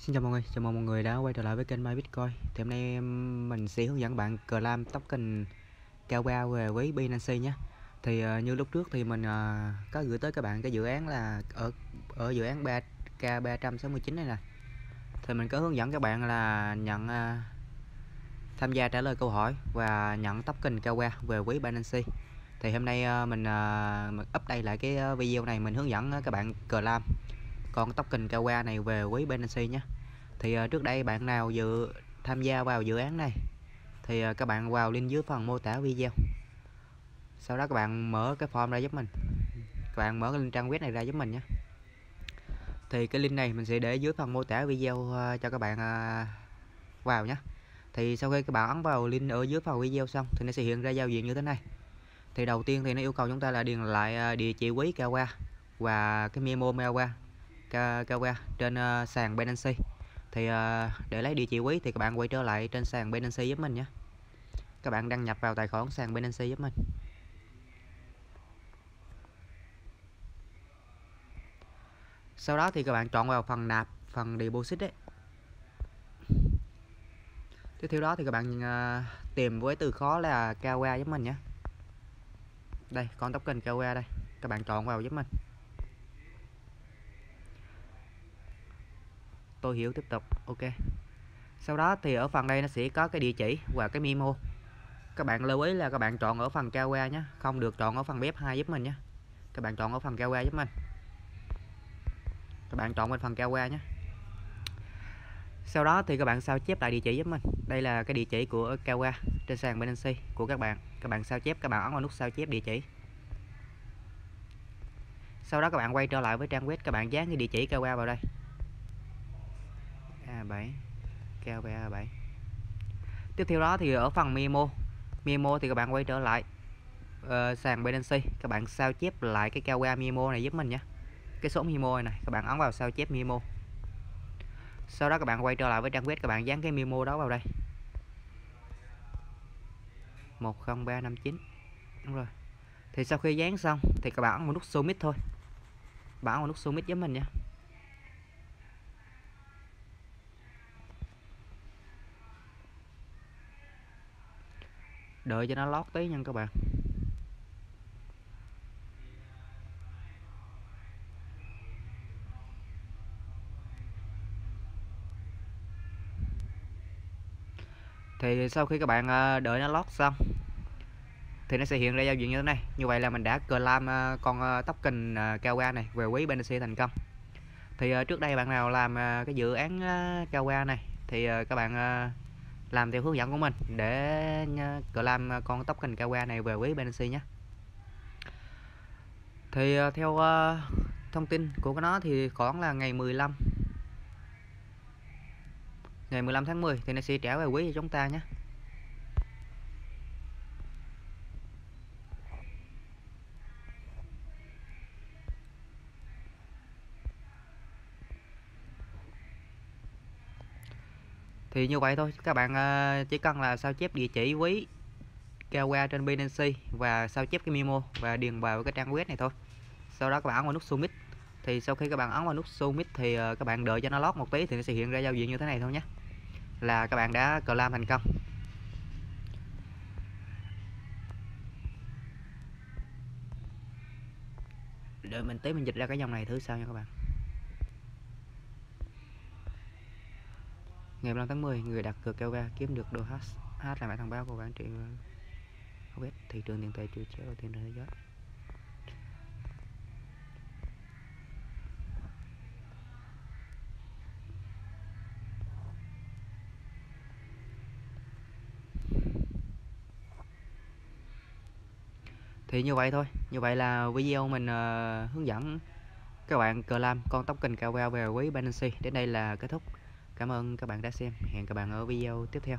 Xin chào mọi người, chào mừng mọi người đã quay trở lại với kênh My Bitcoin. Thì hôm nay mình sẽ hướng dẫn bạn clam token KWA về với Binance nhé. Thì uh, như lúc trước thì mình uh, có gửi tới các bạn cái dự án là ở ở dự án 3K 369 này nè. Thì mình có hướng dẫn các bạn là nhận uh, tham gia trả lời câu hỏi và nhận token KWA về với Binance. Thì hôm nay uh, mình uh, update lại cái video này mình hướng dẫn các bạn clam con token Kawa này về quý Binance nhé. Thì uh, trước đây bạn nào dự tham gia vào dự án này? Thì uh, các bạn vào link dưới phần mô tả video. Sau đó các bạn mở cái form ra giúp mình. Các bạn mở cái link trang web này ra giúp mình nhé. Thì cái link này mình sẽ để dưới phần mô tả video uh, cho các bạn uh, vào nhé. Thì sau khi các bạn ấn vào link ở dưới phần video xong thì nó sẽ hiện ra giao diện như thế này. Thì đầu tiên thì nó yêu cầu chúng ta là điền lại địa chỉ quý Kawa và cái memo Kawa KWA trên uh, sàn Binance thì uh, để lấy địa chỉ quý thì các bạn quay trở lại trên sàn Binance giúp mình nhé. Các bạn đăng nhập vào tài khoản sàn Binance giúp mình. Sau đó thì các bạn chọn vào phần nạp phần deposit đấy tiếp theo đó thì các bạn uh, tìm với từ khó là KWA giúp mình nhé. Đây con token KWA đây. Các bạn chọn vào giúp mình. Tôi hiểu tiếp tục. Ok. Sau đó thì ở phần đây nó sẽ có cái địa chỉ và cái memo. Các bạn lưu ý là các bạn chọn ở phần cao qua nhé. Không được chọn ở phần bếp 2 giúp mình nhé. Các bạn chọn ở phần cao qua giúp mình. Các bạn chọn bên phần cao qua nhé. Sau đó thì các bạn sao chép lại địa chỉ giúp mình. Đây là cái địa chỉ của Kawa trên sàn Binance của các bạn. Các bạn sao chép, các bạn ấn vào nút sao chép địa chỉ. Sau đó các bạn quay trở lại với trang web, các bạn dán cái địa chỉ Kawa vào đây. A7 keo A7 tiếp theo đó thì ở phần memo memo thì các bạn quay trở lại uh, sàn Binance các bạn sao chép lại cái KWA memo này giúp mình nhé. Cái số memo này, này các bạn ấn vào sao chép memo. Sau đó các bạn quay trở lại với trang web các bạn dán cái memo đó vào đây. 10359 đúng rồi. Thì sau khi dán xong thì các bạn ấn vào nút submit thôi. Bạn ấn vào nút submit giúp mình nha đợi cho nó lót tí nha các bạn. Thì sau khi các bạn ờ, đợi nó lót xong thì nó sẽ hiện ra giao diện như thế này. Như vậy là mình đã claim ờ, con ờ, ờ cao qua này về quý BNC thành công. Thì trước đây bạn nào làm cái dự án KWA này thì các bạn làm theo hướng dẫn của mình. Để ờ, cỡ làm ờ, con tóc cành KWA này về quý Binance nhé. Thì ờ, theo thông tin của nó thì khoảng là ngày 15 ngày 15 tháng 10 thì nó sẽ trả về quý cho chúng ta nhé. Thì như vậy thôi, các bạn ờ, chỉ cần là sao chép địa chỉ quý kêu qua trên Binance và sao chép cái memo và điền vào cái trang web này thôi. Sau đó các bạn ấn vào nút submit. Thì sau khi các bạn ấn vào nút submit thì ờ, các bạn đợi cho nó lót một tí thì nó sẽ hiện ra giao diện như thế này thôi nhé. Là các bạn đã claim thành công. Đợi mình tí mình dịch ra cái dòng này thử sao nha các bạn. Ngày 15 tháng 10, người đặt cược kêu ga kiếm được đồ H H là mã thằng báo của bạn trị không biết thị trường tiền tệ chưa chéo đầu tiên thế giới. thì như vậy thôi như vậy là video mình uh, hướng dẫn các bạn cờ làm con tóc kênh cao cao về quý Binance. Đến đây là kết thúc. Cảm ơn các bạn đã xem. Hẹn các bạn ở video tiếp theo.